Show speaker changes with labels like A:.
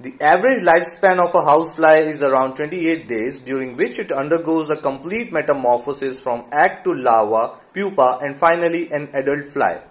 A: The average lifespan of a housefly is around 28 days during which it undergoes a complete metamorphosis from egg to larva, pupa and finally an adult fly.